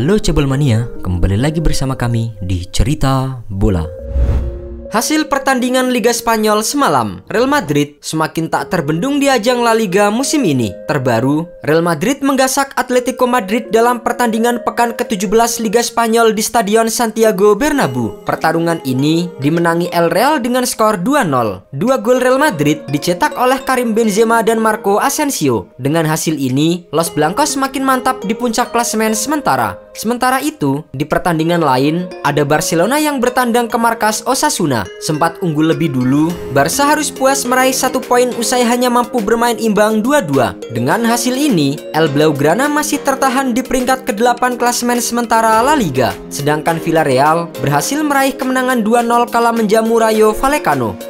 Halo Cebol Mania, kembali lagi bersama kami di Cerita Bola. Hasil pertandingan Liga Spanyol semalam, Real Madrid semakin tak terbendung di ajang La Liga musim ini. Terbaru, Real Madrid menggasak Atletico Madrid dalam pertandingan pekan ke-17 Liga Spanyol di Stadion Santiago Bernabeu. Pertarungan ini dimenangi El Real dengan skor 2-0. Dua gol Real Madrid dicetak oleh Karim Benzema dan Marco Asensio. Dengan hasil ini, Los Blancos semakin mantap di puncak klasemen sementara. Sementara itu, di pertandingan lain, ada Barcelona yang bertandang ke markas Osasuna. Sempat unggul lebih dulu, Barca harus puas meraih satu poin usai hanya mampu bermain imbang 2-2. Dengan hasil ini, El Blaugrana masih tertahan di peringkat ke-8 klasemen sementara La Liga. Sedangkan Villarreal berhasil meraih kemenangan 2-0 kala menjamu Rayo Vallecano.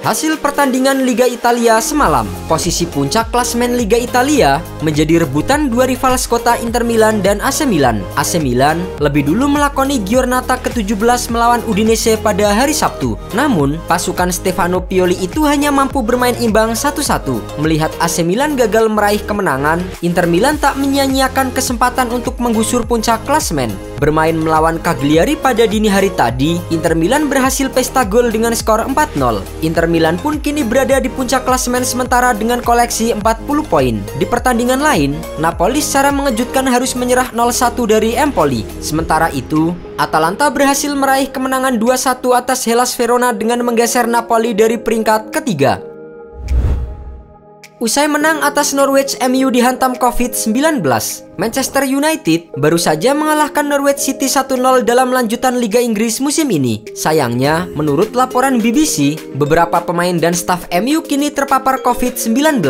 Hasil pertandingan Liga Italia semalam, posisi puncak klasmen Liga Italia menjadi rebutan dua rival skota Inter Milan dan AC Milan. AC Milan lebih dulu melakoni Giornata ke-17 melawan Udinese pada hari Sabtu. Namun, pasukan Stefano Pioli itu hanya mampu bermain imbang 1-1. Melihat AC Milan gagal meraih kemenangan, Inter Milan tak menyia-nyiakan kesempatan untuk menggusur puncak klasmen. Bermain melawan Cagliari pada dini hari tadi, Inter Milan berhasil pesta gol dengan skor 4-0. Inter Milan pun kini berada di puncak klasemen sementara dengan koleksi 40 poin. Di pertandingan lain, Napoli secara mengejutkan harus menyerah 0-1 dari Empoli. Sementara itu, Atalanta berhasil meraih kemenangan 2-1 atas Hellas Verona dengan menggeser Napoli dari peringkat ketiga. Usai menang atas Norwich MU dihantam COVID-19, Manchester United baru saja mengalahkan Norwich City 1-0 dalam lanjutan Liga Inggris musim ini. Sayangnya, menurut laporan BBC, beberapa pemain dan staf MU kini terpapar COVID-19.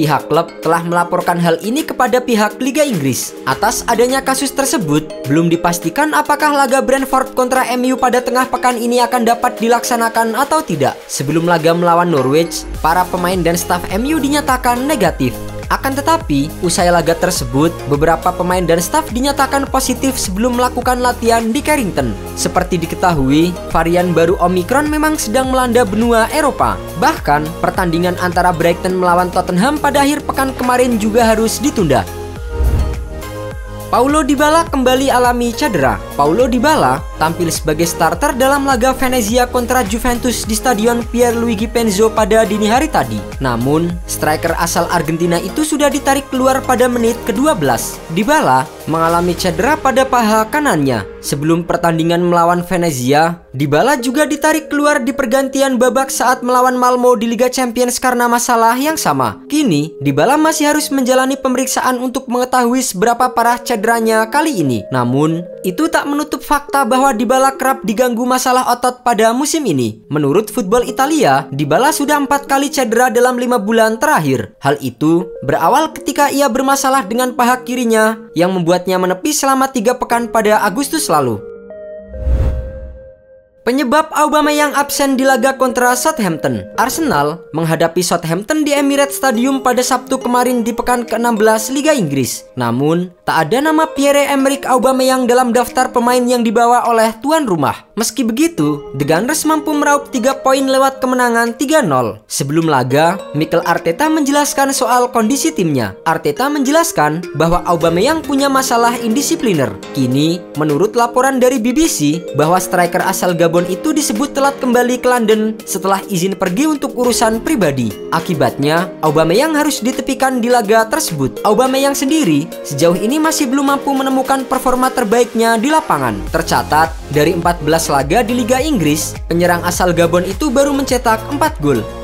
Pihak klub telah melaporkan hal ini kepada pihak Liga Inggris. Atas adanya kasus tersebut, belum dipastikan apakah laga Brentford kontra MU pada tengah pekan ini akan dapat dilaksanakan atau tidak. Sebelum laga melawan Norwich, para pemain dan staf MU dinyatakan negatif. Akan tetapi, usai laga tersebut, beberapa pemain dan staf dinyatakan positif sebelum melakukan latihan di Carrington. Seperti diketahui, varian baru Omicron memang sedang melanda benua Eropa. Bahkan, pertandingan antara Brighton melawan Tottenham pada akhir pekan kemarin juga harus ditunda. Paulo Dybala kembali alami cedera. Paulo Dybala tampil sebagai starter dalam laga Venezia kontra Juventus di Stadion Pierluigi Penzo pada dini hari tadi. Namun, striker asal Argentina itu sudah ditarik keluar pada menit ke-12. Dybala mengalami cedera pada paha kanannya. Sebelum pertandingan melawan Venezia, Dybala juga ditarik keluar di pergantian babak saat melawan Malmo di Liga Champions karena masalah yang sama. Kini, Dybala masih harus menjalani pemeriksaan untuk mengetahui seberapa parah cedera cederanya kali ini. Namun, itu tak menutup fakta bahwa Dybala kerap diganggu masalah otot pada musim ini. Menurut Football Italia, Dybala sudah empat kali cedera dalam lima bulan terakhir. Hal itu berawal ketika ia bermasalah dengan paha kirinya yang membuatnya menepi selama tiga pekan pada Agustus lalu. Penyebab Aubameyang absen di laga kontra Southampton. Arsenal menghadapi Southampton di Emirates Stadium pada Sabtu kemarin di pekan ke-16 Liga Inggris. Namun, tak ada nama Pierre-Emerick Aubameyang dalam daftar pemain yang dibawa oleh tuan rumah. Meski begitu, The Gunners mampu meraup 3 poin lewat kemenangan 3-0. Sebelum laga, Mikel Arteta menjelaskan soal kondisi timnya. Arteta menjelaskan bahwa Aubameyang punya masalah indisipliner. Kini, menurut laporan dari BBC, bahwa striker asal Gabon Gabon itu disebut telat kembali ke London setelah izin pergi untuk urusan pribadi. Akibatnya, Aubameyang harus ditepikan di laga tersebut. Aubameyang sendiri sejauh ini masih belum mampu menemukan performa terbaiknya di lapangan. Tercatat, dari 14 laga di Liga Inggris, penyerang asal Gabon itu baru mencetak 4 gol.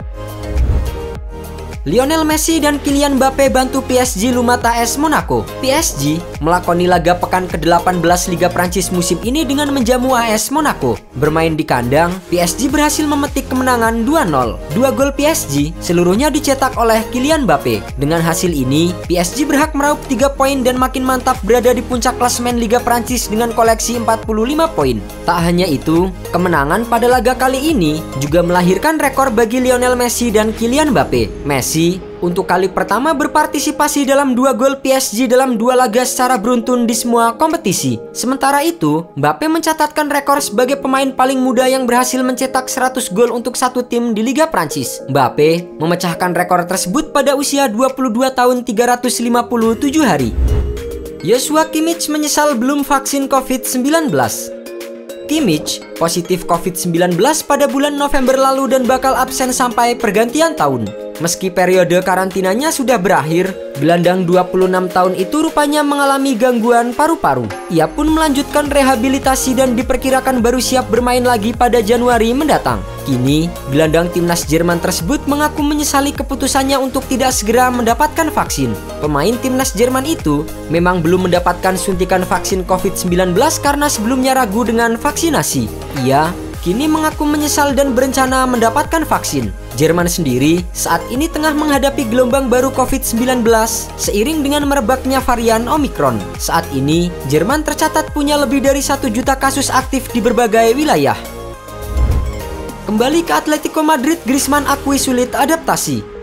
Lionel Messi dan Kylian Mbappe bantu PSG Lumata AS Monaco. PSG melakoni laga pekan ke-18 Liga Prancis musim ini dengan menjamu AS Monaco. Bermain di kandang, PSG berhasil memetik kemenangan 2-0. Dua gol PSG seluruhnya dicetak oleh Kylian Mbappe. Dengan hasil ini, PSG berhak meraup 3 poin dan makin mantap berada di puncak klasemen Liga Prancis dengan koleksi 45 poin. Tak hanya itu, kemenangan pada laga kali ini juga melahirkan rekor bagi Lionel Messi dan Kylian Mbappe. Messi Untuk kali pertama berpartisipasi dalam dua gol PSG dalam dua laga secara beruntun di semua kompetisi. Sementara itu, Mbappe mencatatkan rekor sebagai pemain paling muda yang berhasil mencetak 100 gol untuk satu tim di Liga Prancis. Mbappe memecahkan rekor tersebut pada usia 22 tahun 357 hari. Joshua Kimmich menyesal belum vaksin COVID-19. Kimmich positif COVID-19 pada bulan November lalu dan bakal absen sampai pergantian tahun. Meski periode karantinanya sudah berakhir, gelandang 26 tahun itu rupanya mengalami gangguan paru-paru. Ia pun melanjutkan rehabilitasi dan diperkirakan baru siap bermain lagi pada Januari mendatang. Kini, gelandang timnas Jerman tersebut mengaku menyesali keputusannya untuk tidak segera mendapatkan vaksin. Pemain timnas Jerman itu memang belum mendapatkan suntikan vaksin COVID-19 karena sebelumnya ragu dengan vaksinasi. Ia kini mengaku menyesal dan berencana mendapatkan vaksin. Jerman sendiri saat ini tengah menghadapi gelombang baru COVID-19 seiring dengan merebaknya varian Omicron. Saat ini, Jerman tercatat punya lebih dari satu juta kasus aktif di berbagai wilayah. Kembali ke Atletico Madrid, Griezmann akui sulit adaptasi.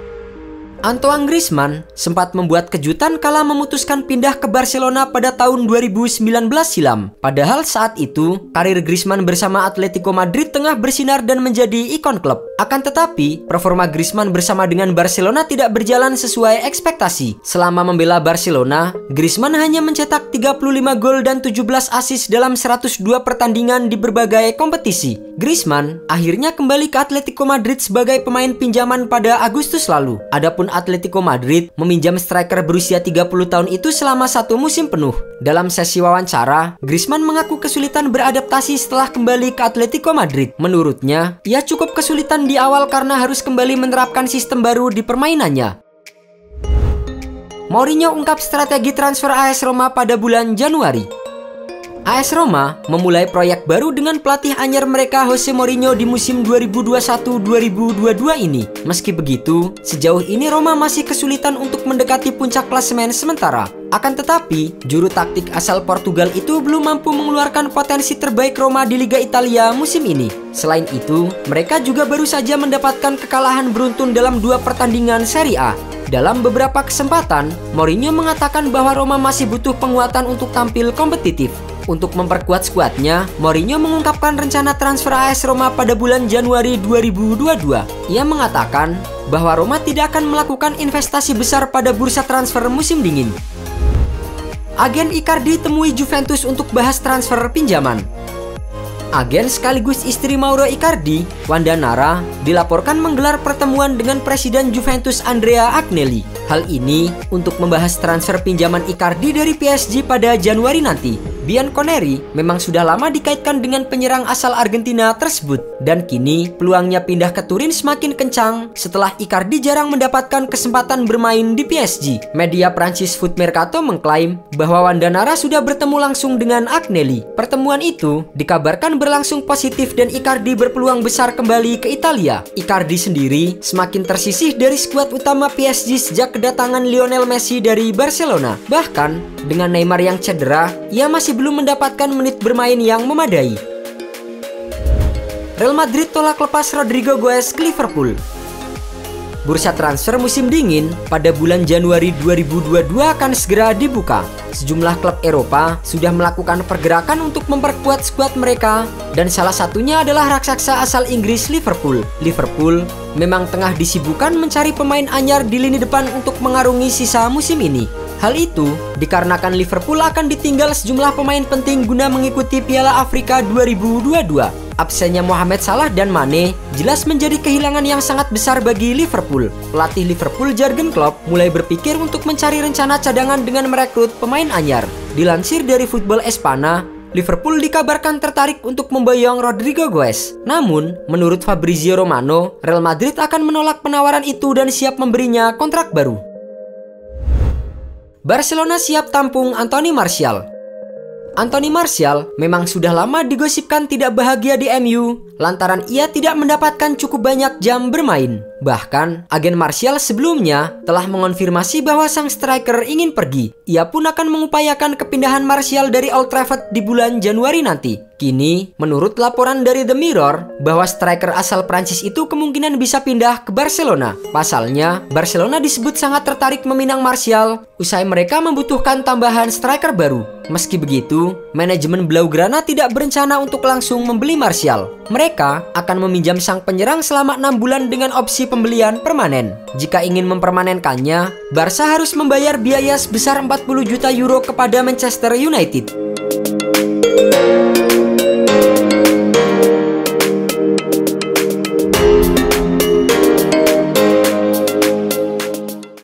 Antoine Griezmann sempat membuat kejutan kala memutuskan pindah ke Barcelona pada tahun 2019 silam. Padahal saat itu, karir Griezmann bersama Atletico Madrid tengah bersinar dan menjadi ikon klub. Akan tetapi, performa Griezmann bersama dengan Barcelona tidak berjalan sesuai ekspektasi. Selama membela Barcelona, Griezmann hanya mencetak 35 gol dan 17 assist dalam 102 pertandingan di berbagai kompetisi. Griezmann akhirnya kembali ke Atletico Madrid sebagai pemain pinjaman pada Agustus lalu. Adapun Atletico Madrid meminjam striker berusia 30 tahun itu selama satu musim penuh. Dalam sesi wawancara, Griezmann mengaku kesulitan beradaptasi setelah kembali ke Atletico Madrid. Menurutnya, ia cukup kesulitan di awal karena harus kembali menerapkan sistem baru di permainannya. Mourinho ungkap strategi transfer AS Roma pada bulan Januari. AS Roma memulai proyek baru dengan pelatih anyar mereka Jose Mourinho di musim 2021-2022 ini. Meski begitu, sejauh ini Roma masih kesulitan untuk mendekati puncak klasemen sementara. Akan tetapi, juru taktik asal Portugal itu belum mampu mengeluarkan potensi terbaik Roma di Liga Italia musim ini. Selain itu, mereka juga baru saja mendapatkan kekalahan beruntun dalam dua pertandingan Serie A. Dalam beberapa kesempatan, Mourinho mengatakan bahwa Roma masih butuh penguatan untuk tampil kompetitif. Untuk memperkuat skuadnya, Mourinho mengungkapkan rencana transfer AS Roma pada bulan Januari 2022. Ia mengatakan bahwa Roma tidak akan melakukan investasi besar pada bursa transfer musim dingin. Agen Icardi temui Juventus untuk bahas transfer pinjaman. Agen sekaligus istri Mauro Icardi, Wanda Nara, dilaporkan menggelar pertemuan dengan Presiden Juventus Andrea Agnelli. Hal ini untuk membahas transfer pinjaman Icardi dari PSG pada Januari nanti. Bianconeri memang sudah lama dikaitkan dengan penyerang asal Argentina tersebut dan kini peluangnya pindah ke Turin semakin kencang setelah Icardi jarang mendapatkan kesempatan bermain di PSG. Media Prancis Foot Mercato mengklaim bahwa Wandanara sudah bertemu langsung dengan Agnelli. Pertemuan itu dikabarkan berlangsung positif dan Icardi berpeluang besar kembali ke Italia. Icardi sendiri semakin tersisih dari skuad utama PSG sejak kedatangan Lionel Messi dari Barcelona. Bahkan dengan Neymar yang cedera, ia masih belum mendapatkan menit bermain yang memadai. Real Madrid tolak lepas Rodrigo Goes ke Liverpool. Bursa transfer musim dingin pada bulan Januari 2022 akan segera dibuka. Sejumlah klub Eropa sudah melakukan pergerakan untuk memperkuat skuad mereka dan salah satunya adalah raksasa asal Inggris Liverpool. Liverpool memang tengah disibukkan mencari pemain anyar di lini depan untuk mengarungi sisa musim ini. Hal itu dikarenakan Liverpool akan ditinggal sejumlah pemain penting guna mengikuti Piala Afrika 2022. Absennya Mohamed Salah dan Mane jelas menjadi kehilangan yang sangat besar bagi Liverpool. Pelatih Liverpool Jurgen Klopp mulai berpikir untuk mencari rencana cadangan dengan merekrut pemain anyar. Dilansir dari Football Espana, Liverpool dikabarkan tertarik untuk memboyong Rodrigo Goes. Namun, menurut Fabrizio Romano, Real Madrid akan menolak penawaran itu dan siap memberinya kontrak baru. Barcelona siap tampung Anthony Martial. Anthony Martial memang sudah lama digosipkan tidak bahagia di MU lantaran ia tidak mendapatkan cukup banyak jam bermain. Bahkan, agen Martial sebelumnya telah mengonfirmasi bahwa sang striker ingin pergi. Ia pun akan mengupayakan kepindahan Martial dari Old Trafford di bulan Januari nanti. Kini, menurut laporan dari The Mirror, bahwa striker asal Prancis itu kemungkinan bisa pindah ke Barcelona. Pasalnya, Barcelona disebut sangat tertarik meminang Martial usai mereka membutuhkan tambahan striker baru. Meski begitu, manajemen Blaugrana tidak berencana untuk langsung membeli Martial. Mereka akan meminjam sang penyerang selama 6 bulan dengan opsi pembelian permanen. Jika ingin mempermanenkannya, Barca harus membayar biaya sebesar 40 juta euro kepada Manchester United.